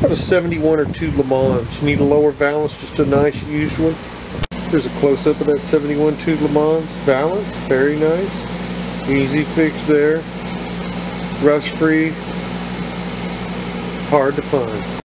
Got a 71 or 2 Le Mans. You need a lower valance, just a nice used one. Here's a close-up of that 71 2 Le Mans valance. Very nice. Easy fix there. Rust-free. Hard to find.